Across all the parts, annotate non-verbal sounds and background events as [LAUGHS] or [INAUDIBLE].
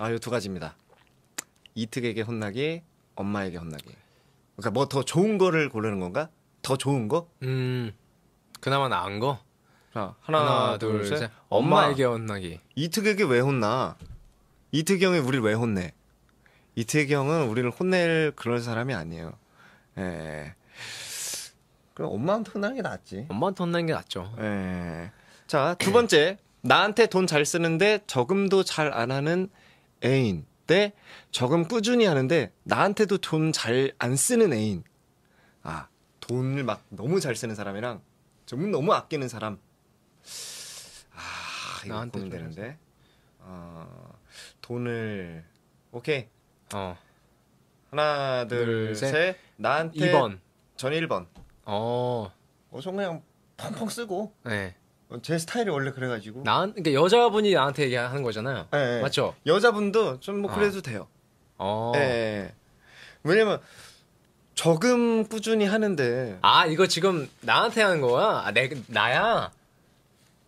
아, 요두 가지입니다. 이특에게 혼나기, 엄마에게 혼나기. 그러니까 뭐 더 좋은 거를 고르는 건가? 더 좋은 거? 음 그나마 나은 거 자, 하나, 하나 둘, 둘 셋. 셋 엄마. 엄마에게 혼나기 이특에게 왜 혼나? 이특이 형이 우리를 왜 혼내? 이특이 형은 우리를 혼낼 그런 사람이 아니에요. 예. 그럼 엄마한테 혼나는 게 낫지. 엄마한테 혼나는 게 낫죠 예. 자, 두 번째. 나한테 돈 잘 쓰는데 저금도 잘 안 하는 애인. 대 저금 꾸준히 하는데 나한테도 돈 잘 안 쓰는 애인. 아, 돈을 막 너무 잘 쓰는 사람이랑 좀 너무 아끼는 사람. 아, 이거 나한테 고민되는데. 어, 돈을 오케이. 어 하나, 둘, 둘, 셋. 나한테 2번 전 1번. 어 어, 저 그냥 펑펑 쓰고 네. 어, 제 스타일이 원래 그래가지고. 나 그러니까 여자분이 나한테 얘기하는 거잖아요 예, 예. 맞죠 여자분도 좀뭐 어. 그래도 돼요. 어. 예, 예. 왜냐면 저금 꾸준히 하는데 아 이거 지금 나한테 하는 거야? 아, 내 나야?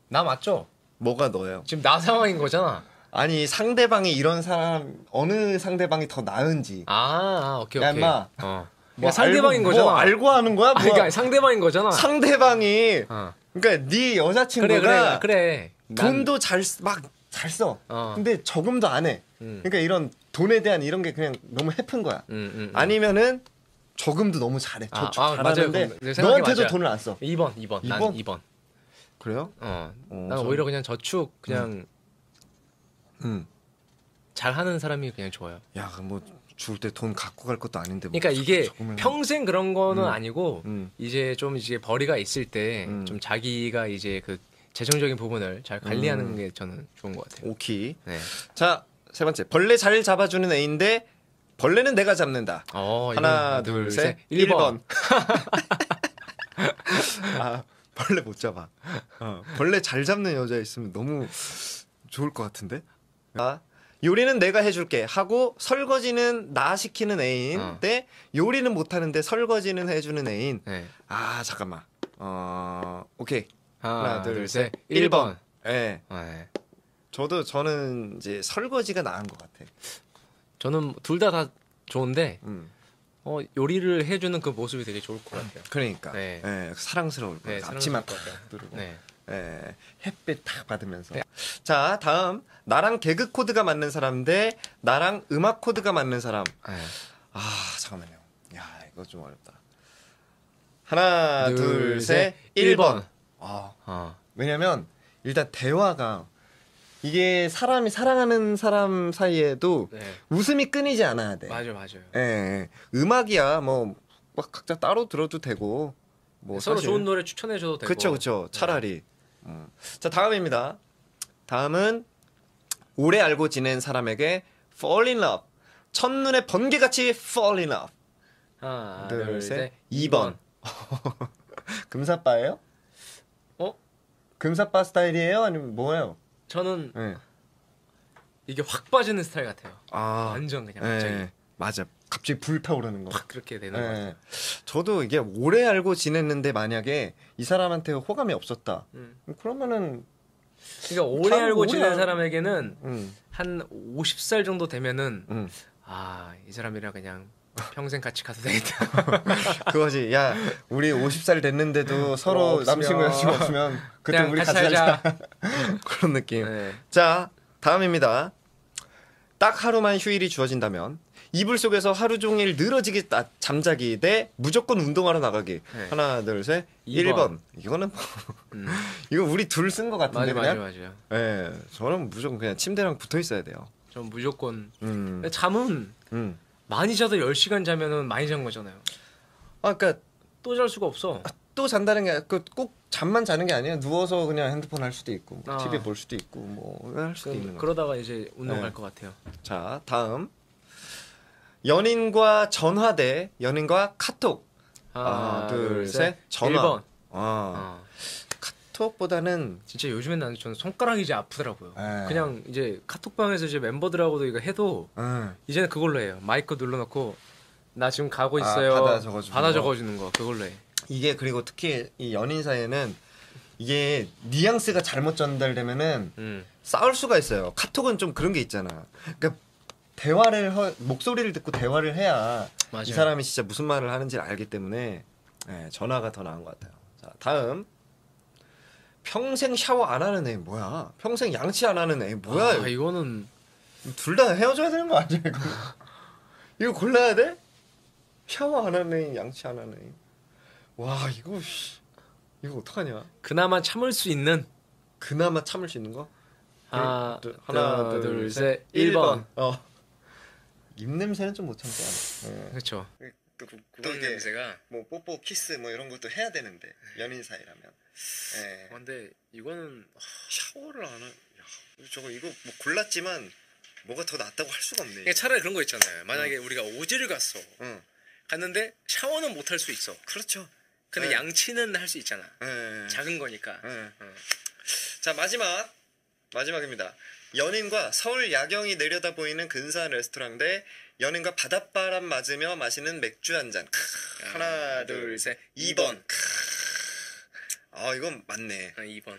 나 맞죠? 뭐가 너예요? 지금 나 상황인 거잖아. 아니 상대방이 이런 사람 어느 상대방이 더 나은지. 아, 아 오케이 야, 오케이. 임마. 어. 뭐 야, 상대방인 알고, 거잖아. 뭐 알고 하는 거야? 아, 뭐 그러니까 상대방인 거잖아. 상대방이 어. 그러니까 네 그래 여자친구가 그래 그래. 난- 돈도 잘 막 잘 써. 어. 근데 저금도 안 해. 음. 그러니까 이런 돈에 대한 이런 게 그냥 너무 해픈 거야. 음, 음, 음. 아니면은 저금도 너무 잘해. 아, 저축 아. 잘하는데 너한테도. 돈을 안 써. 2번 2번. 난 이번? 2번. 그래요? 어. 어, 난 저- 오히려 그냥 저축 그냥 음. 잘 하는 사람이 그냥 좋아요. 야, 뭐 죽을 때 돈 갖고 갈 것도 아닌데. 뭐 그러니까 이게 저금을- 평생 그런 거는 음. 아니고 음. 이제 좀 이제 벌이가 있을 때 음. 좀 자기가 이제 그 재정적인 부분을 잘 관리하는 음. 게 저는 좋은 것 같아요. 오키. 네. 자, 세 번째. 벌레 잘 잡아주는 애인데 벌레는 내가 잡는다. 어, 하나, 이거 둘, 셋. 1번. 1번. [LAUGHS] 아, 벌레 못 잡아. 어, 벌레 잘 잡는 여자 있으면 너무 좋을 것 같은데? 아, 요리는 내가 해줄게 하고 설거지는 나 시키는 애인 어. 대 요리는 못하는데 설거지는 해주는 애인 네. 아 잠깐만 어 오케이 하나, 둘, 셋. 1번 1번. 예 네. 저도 저는 이제 설거지가 나은 것 같아 저는 둘다다 좋은데 음 어, 요리를 해주는 그 모습이 되게 좋을 것 같아요. 그러니까 네. 예, 사랑스러울 거예요 네, 앞치마 사랑스러울 탁것 같아요. 두르고 네. 예, 햇빛 탁 받으면서. 네. 자, 다음. 나랑 개그 코드가 맞는 사람 대 나랑 음악 코드가 맞는 사람. 네. 아, 잠깐만요. 야, 이거 좀 어렵다. 하나, 둘, 둘, 셋. 셋. 1번. 아, 어. 왜냐면 일단 대화가 이게 사람이 사랑하는 사람 사이에도 네. 웃음이 끊이지 않아야 돼. 맞아요, 맞아요. 예, 예. 음악이야. 뭐, 막 각자 따로 들어도 되고. 뭐 서로 사실. 좋은 노래 추천해 줘도 되고. 그쵸 그쵸 차라리 음. 자 다음입니다 다음은 오래 알고 지낸 사람에게 fall in love 첫눈에 번개같이 fall in love 하나, 둘, 둘, 셋. 셋. 2번. [LAUGHS] 금사빠예요? 어? 금사빠 스타일이에요? 아니면 뭐예요? 저는 네. 이게 확 빠지는 스타일 같아요. 아 완전 그냥 네, 갑자기 맞아 갑자기 불타오르는 거 확 그렇게 되는 것 네. 같아요. 저도 이게 오래 알고 지냈는데 만약에 이 사람한테 호감이 없었다 음. 그러면은 그러니까 오래 참 알고 지낸 알- 사람에게는 음, 한 50살 정도 되면은 음. 아, 이 사람이랑 그냥 평생 같이 가도 되겠다. [LAUGHS] 그거지. 야, 우리 50살 됐는데도 서로 없으면- 남친구 여자친구 없으면 그때 우리 같이 같이 살자. 살자. [LAUGHS] 그런 느낌. 네. 자, 다음입니다. 딱 하루만 휴일이 주어진다면 이불 속에서 하루 종일 늘어지게 나- 잠자기 대 무조건 운동하러 나가기. 네. 하나, 둘, 셋. 이 1번. 번. 이거는 뭐- 음. [LAUGHS] 이거 우리 둘 쓴 것 같은데 맞아, 맞아, 그냥. 맞아. 예. 저는 무조건 그냥 침대랑 붙어 있어야 돼요. 전 무조건 음. 잠은 음. 많이 자도 10시간 자면은 많이 잔 거잖아요. 아, 그러니까 또 잘 수가 없어. 또 잔다는 게 그 꼭 잠만 자는 게 아니에요. 누워서 그냥 핸드폰 할 수도 있고, 뭐 아. TV 볼 수도 있고, 뭐 할 수도 있는 거. 그러다가 이제 운동 네. 갈것 같아요. 자, 다음. 연인과 전화 대 연인과 카톡. 하나, 둘, 셋. 전화. 1번. 아, 어. 카톡보다는 진짜 요즘엔 나는 저는 손가락이 이제 아프더라고요. 네. 그냥 이제 카톡방에서 이제 멤버들하고도 이거 해도 음, 이제는 그걸로 해요. 마이크 눌러놓고 나 지금 가고 아, 있어요. 받아 적어주는 받아 거. 적어주는 거 그걸로 해. 이게 그리고 특히 이 연인 사이에는 이게 뉘앙스가 잘못 전달되면은 음. 싸울 수가 있어요. 카톡은 좀 그런 게 있잖아. 그러니까 대화를 허- 목소리를 듣고 대화를 해야 맞아요. 이 사람이 진짜 무슨 말을 하는지를 알기 때문에 예, 전화가 더 나은 것 같아요. 자 다음 평생 샤워 안 하는 애 뭐야? 평생 양치 안 하는 애 뭐야? 아, 이거? 이거는 둘 다 헤어져야 되는 거 아니야 이거? [LAUGHS] 이거 골라야 돼? 샤워 안 하는 애, 양치 안 하는 애. 와 이거 씨, 이거 어떡하냐? 그나마 참을 수 있는 그나마 참을 수 있는 거? 하나, 둘, 하나, 둘, 셋, 1번. 어. 입 냄새는 좀 못 참지 않아. 예. 그렇죠. 또, 구강 냄새가. 뭐 뽀뽀, 키스 뭐 이런 것도 해야 되는데 연인 사이라면. 예. 근데 이거는 샤워를 안 하. 야, 저거 이거 뭐 골랐지만 뭐가 더 낫다고 할 수가 없네. 그러니까 차라리 그런 거 있잖아요. 만약에 우리가 오지를 갔어. 응. 갔는데 샤워는 못 할 수 있어. 그렇죠. 근데 네. 양치는 할 수 있잖아. 예. 작은 거니까. 예. 자 마지막 마지막입니다. 연인과 서울 야경이 내려다 보이는 근사한 레스토랑 대 연인과 바닷바람 맞으며 마시는 맥주 한 잔. 크, 하나 둘 셋. 2번. 아 이건 맞네. 아, 2번.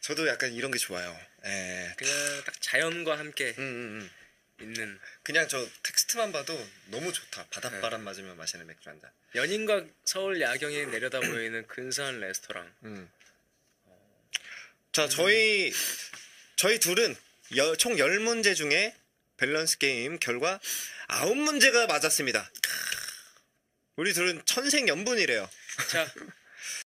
저도 약간 이런 게 좋아요. 예. 그냥 딱 자연과 함께 음, 음, 음. 있는 그냥 저 텍스트만 봐도 너무 좋다. 바닷바람 맞으며 마시는 맥주 한 잔. 연인과 서울 야경이 내려다 보이는 근사한 레스토랑. 음. 자, 저희 저희 둘은 여- 총 10문제 중에 밸런스 게임 결과 9문제가 맞았습니다. 우리 둘은 천생연분이래요. 자,